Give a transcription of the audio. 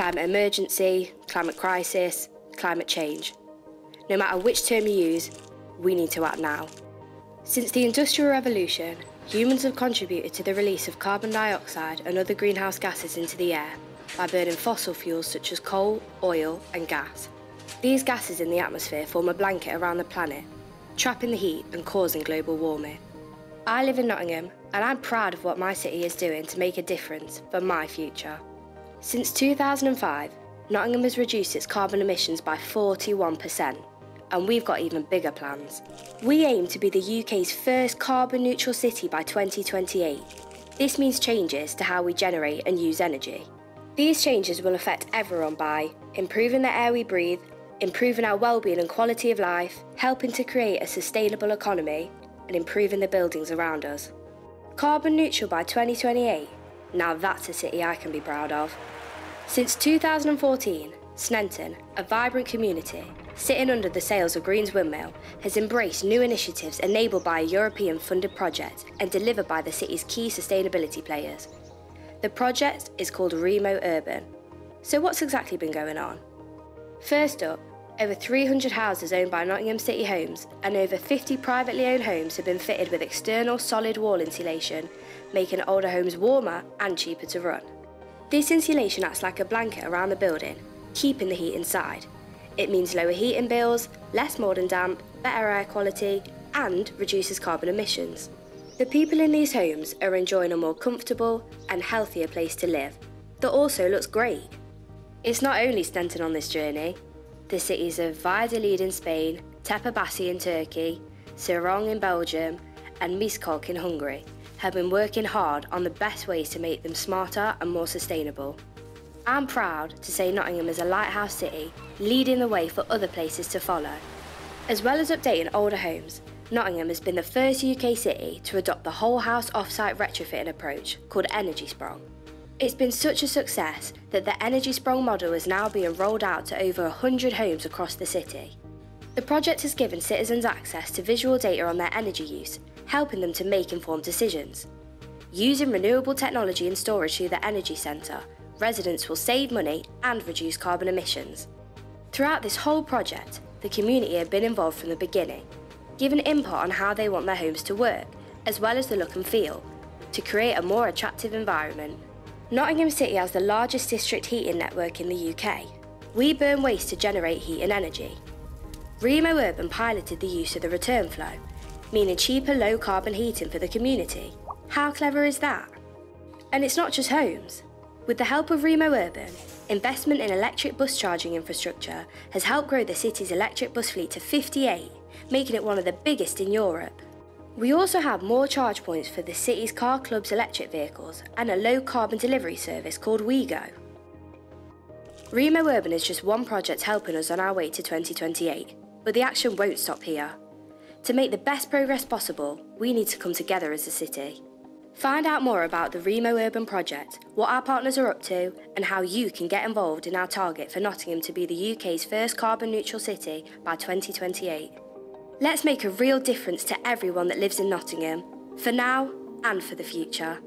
climate emergency, climate crisis, climate change. No matter which term you use, we need to act now. Since the Industrial Revolution, humans have contributed to the release of carbon dioxide and other greenhouse gases into the air by burning fossil fuels such as coal, oil, and gas. These gases in the atmosphere form a blanket around the planet, trapping the heat and causing global warming. I live in Nottingham and I'm proud of what my city is doing to make a difference for my future. Since 2005, Nottingham has reduced its carbon emissions by 41%, and we've got even bigger plans. We aim to be the UK's first carbon neutral city by 2028. This means changes to how we generate and use energy. These changes will affect everyone by improving the air we breathe, improving our well-being and quality of life, helping to create a sustainable economy, and improving the buildings around us. Carbon neutral by 2028. Now that's a city I can be proud of. Since 2014, Sneinton, a vibrant community, sitting under the sails of Green's Windmill, has embraced new initiatives enabled by a European funded project and delivered by the city's key sustainability players. The project is called REMOURBAN. So, what's exactly been going on? First up, over 300 houses owned by Nottingham City Homes and over 50 privately owned homes have been fitted with external solid wall insulation, making older homes warmer and cheaper to run. This insulation acts like a blanket around the building, keeping the heat inside. It means lower heating bills, less mould and damp, better air quality, and reduces carbon emissions. The people in these homes are enjoying a more comfortable and healthier place to live that also looks great. It's not only Sneinton on this journey, the cities of Valladolid in Spain, Tepe in Turkey, Seraing in Belgium, and Miskolc in Hungary have been working hard on the best ways to make them smarter and more sustainable. I'm proud to say Nottingham is a lighthouse city, leading the way for other places to follow. As well as updating older homes, Nottingham has been the first UK city to adopt the whole house off-site retrofitting approach called Energiesprong. It's been such a success that the Energiesprong model is now being rolled out to over 100 homes across the city. The project has given citizens access to visual data on their energy use, helping them to make informed decisions. Using renewable technology and storage through the Energy Centre, residents will save money and reduce carbon emissions. Throughout this whole project, the community have been involved from the beginning, giving input on how they want their homes to work, as well as the look and feel, to create a more attractive environment. Nottingham City has the largest district heating network in the UK. We burn waste to generate heat and energy. REMOURBAN piloted the use of the return flow, meaning cheaper low carbon heating for the community. How clever is that? And it's not just homes. With the help of REMOURBAN, investment in electric bus charging infrastructure has helped grow the city's electric bus fleet to 58, making it one of the biggest in Europe. We also have more charge points for the city's car club's electric vehicles and a low carbon delivery service called WeGo. REMOURBAN is just one project helping us on our way to 2028, but the action won't stop here. To make the best progress possible, we need to come together as a city. Find out more about the REMOURBAN project, what our partners are up to, and how you can get involved in our target for Nottingham to be the UK's first carbon neutral city by 2028. Let's make a real difference to everyone that lives in Nottingham, for now and for the future.